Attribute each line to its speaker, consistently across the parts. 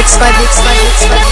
Speaker 1: It's by it's by it's by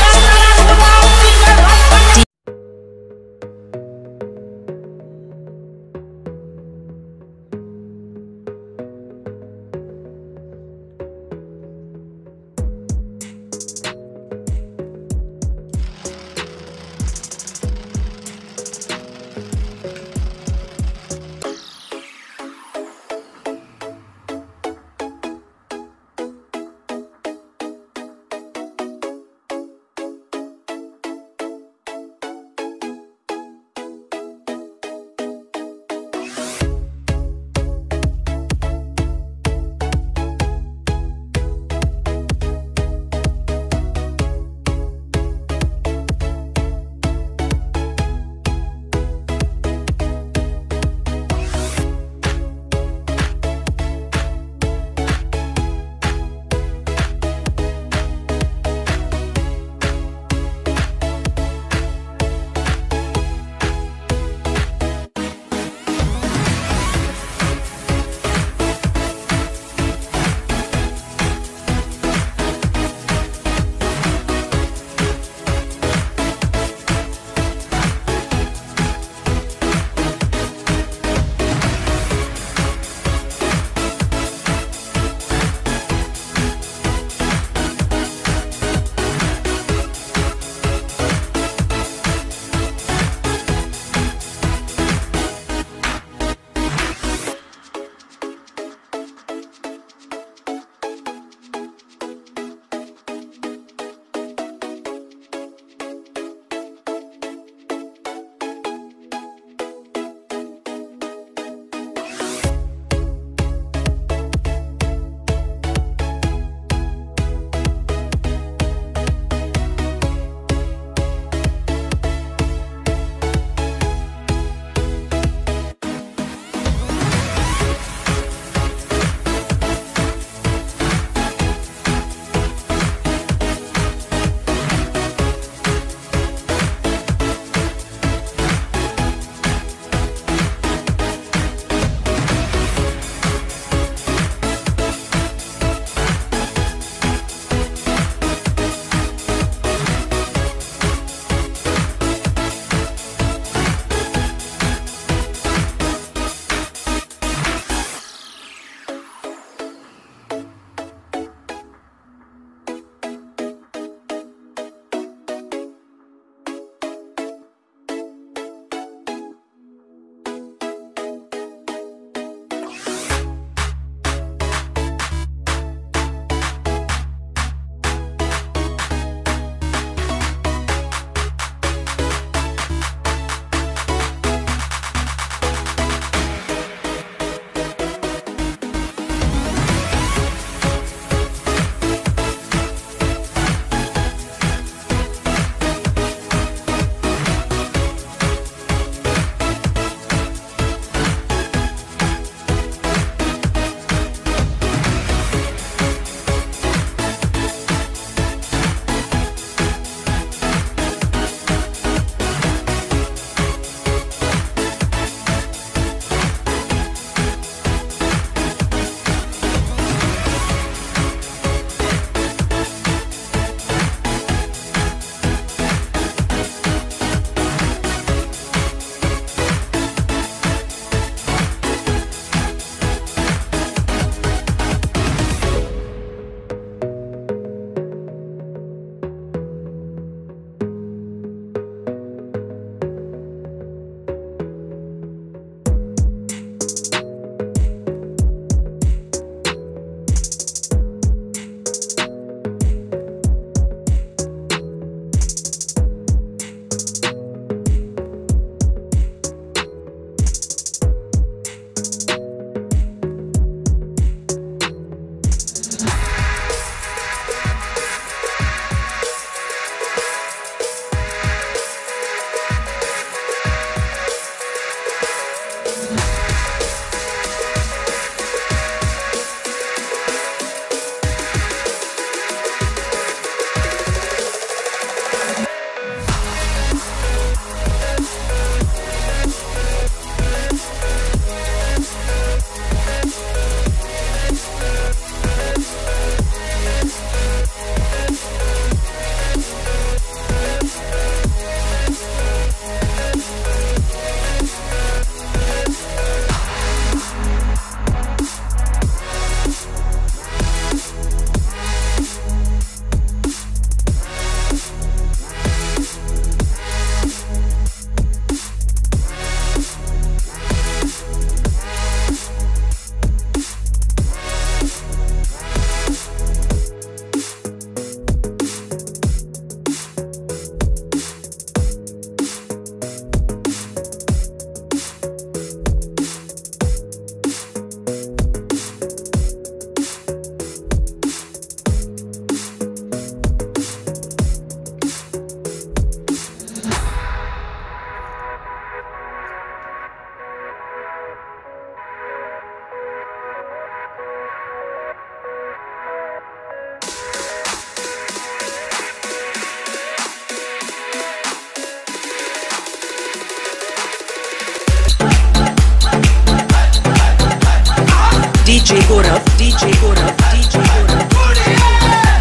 Speaker 2: DJ Gaurav, DJ Gaurav, DJ Gaurav.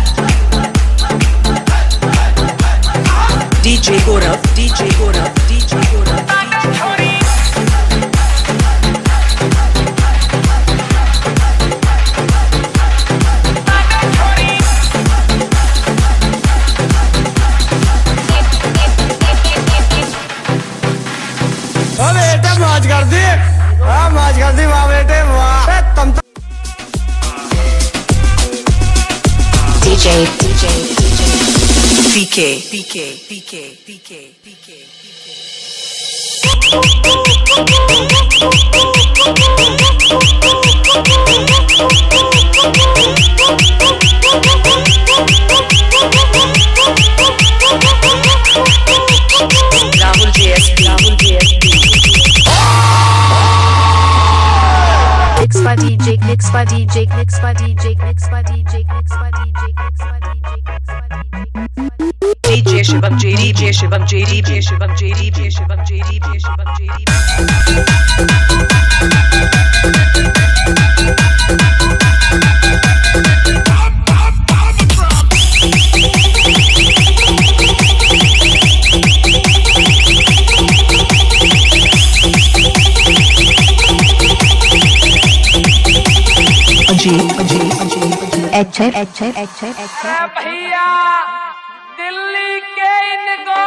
Speaker 2: DJ Gaurav, DJ Gaurav, DJ Gaurav.
Speaker 3: अबे बेटे मौज कर दी हाँ मौज कर दी वाह बेटे वाह
Speaker 1: DJ, DJ, DJ.
Speaker 2: PK, PK, PK, PK, PK,
Speaker 1: by DJ, mix by DJ, mix by DJ, mix by DJ, mix by DJ, mix by DJ, mix by DJ. DJ
Speaker 2: Shivam J, DJ Shivam J, DJ Shivam J, DJ Shivam J, DJ Shivam J, DJ.
Speaker 1: अजी अजी H H
Speaker 4: भैया दिल्ली के इनको